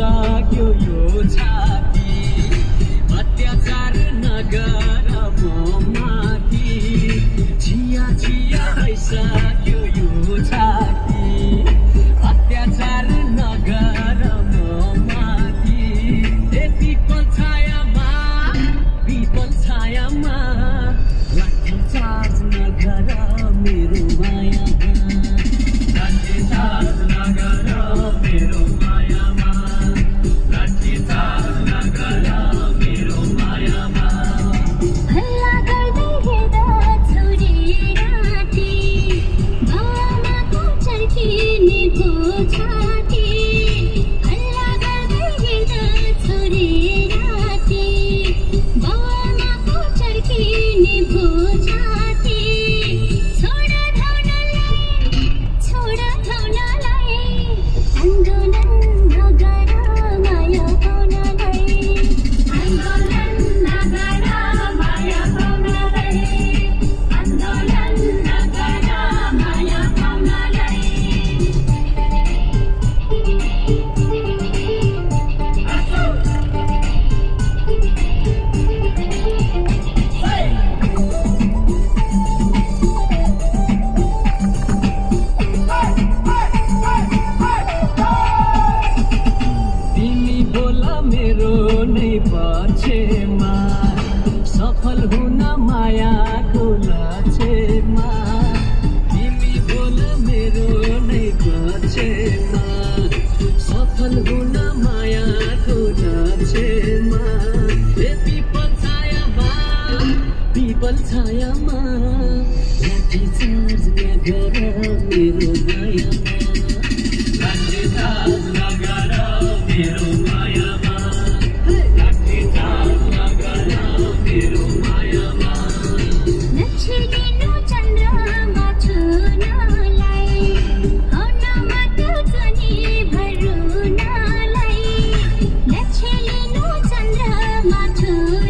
सक्यो यो छाती। अत्याचार नगर म माथि। छिया छिया भइसक्यो यो छाती। अत्याचार नगर म माथि पिपल छायामा पिपल छायामा। लाठी चार्ज नगर मेरो माया 与你歌唱 मेरो नै पक्षमा सफल हुन मायाको लक्ष्यमा तिमी बोल मेरो नै पक्षमा सफल हुन मायाको लक्ष्यमा ए पिपल छायामा पिपल छायामा चार्ज नगर मेरो मायामा my turn.